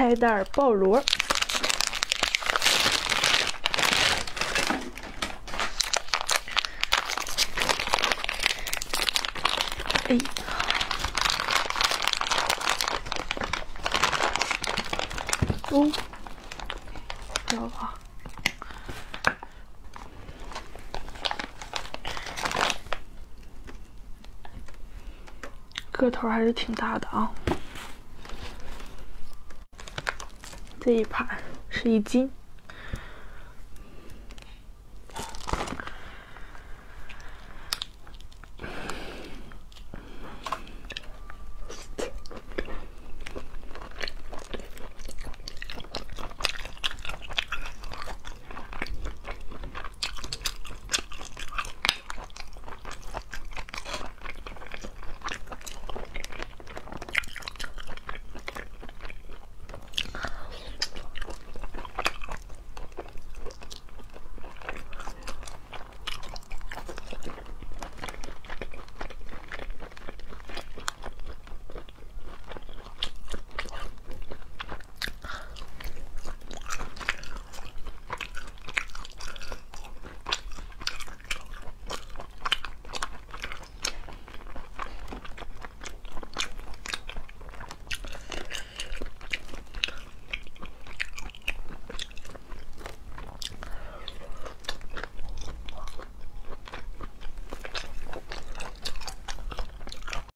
开袋爆螺。哎，哦，掉了，个头还是挺大的啊。这一盘是一斤。